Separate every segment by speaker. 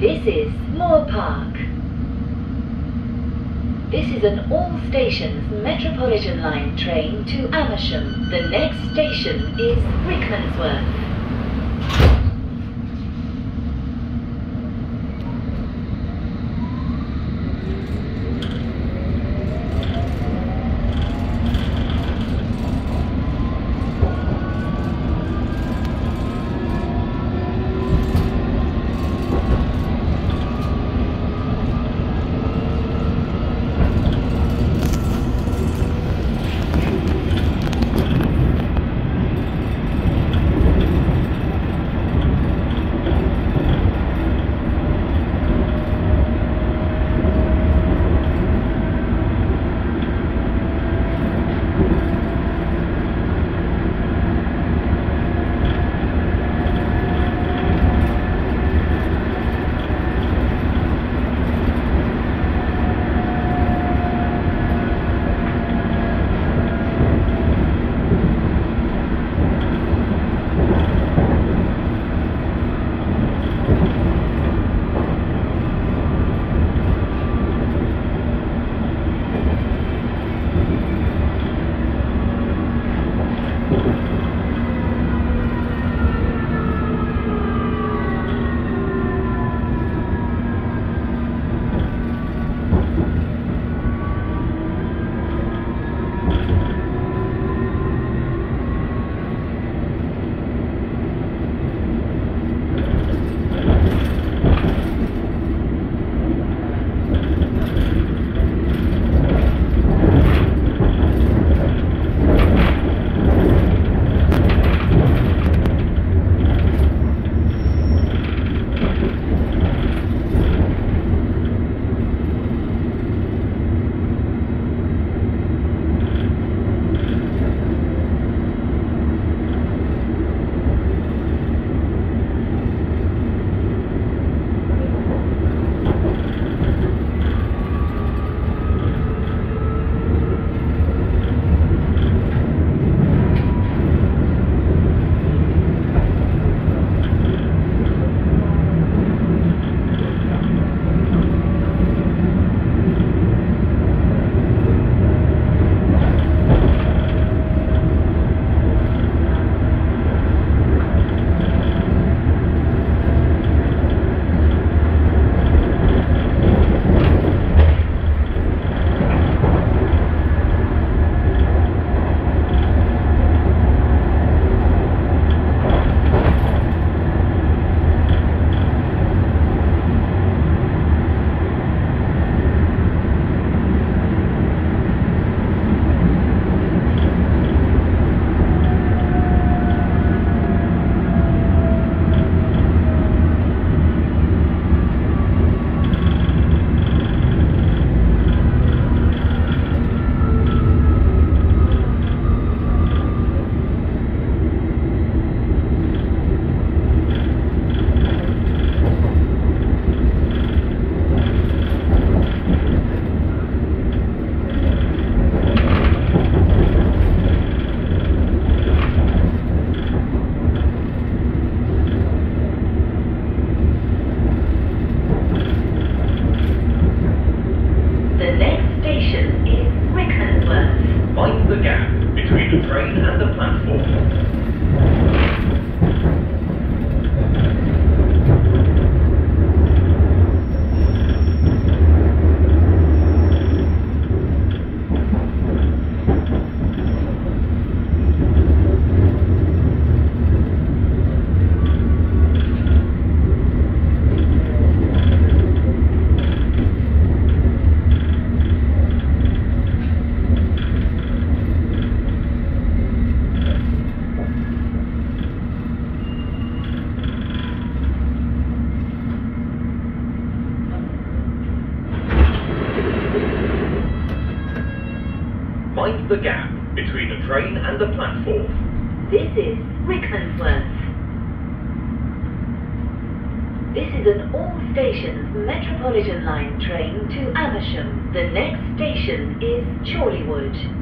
Speaker 1: This is Moor Park. This is an all stations Metropolitan Line train to Amersham. The next station is Rickmansworth.
Speaker 2: Between the train and the platform.
Speaker 1: This is Rickmansworth. This is an all stations Metropolitan Line train to Amersham. The next station is. Chorleywood.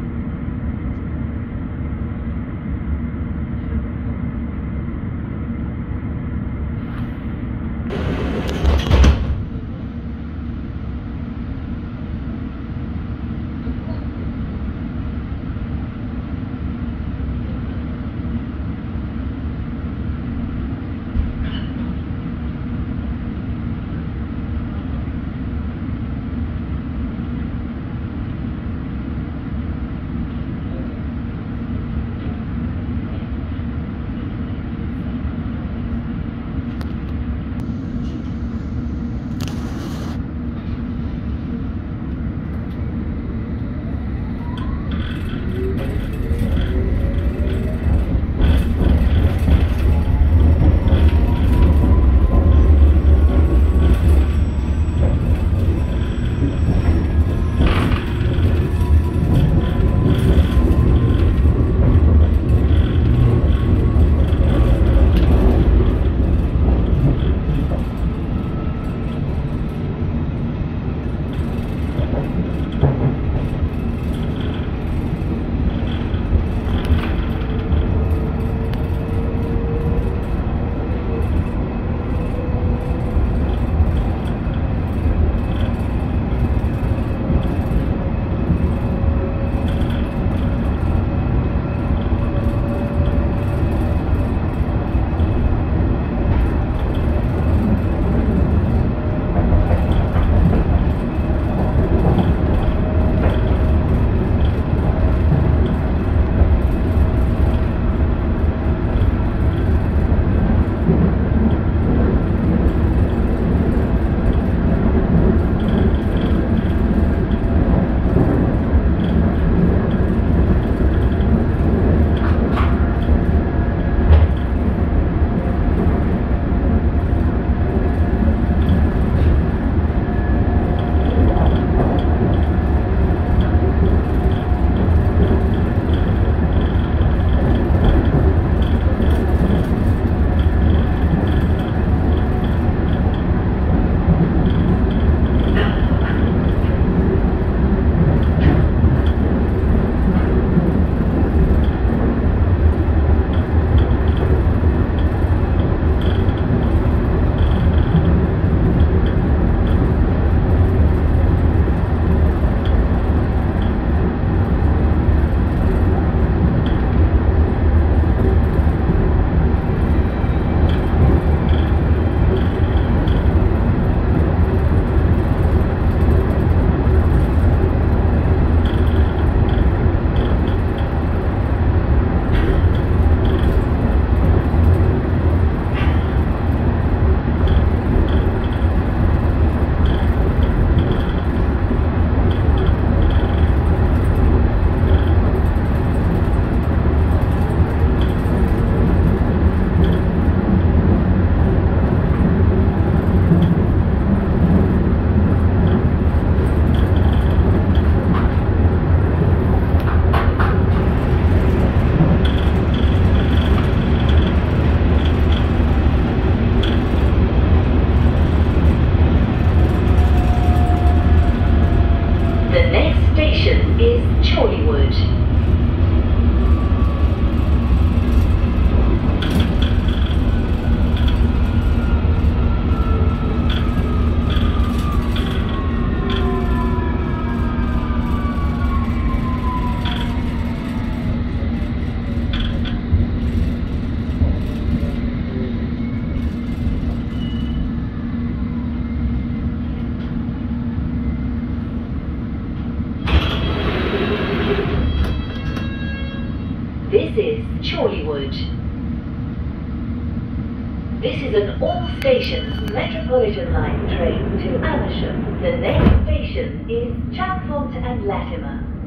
Speaker 1: To Amersham. The next station is Chalfont and Latimer.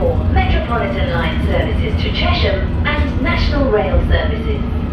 Speaker 1: Metropolitan Line services to Chesham and National Rail services.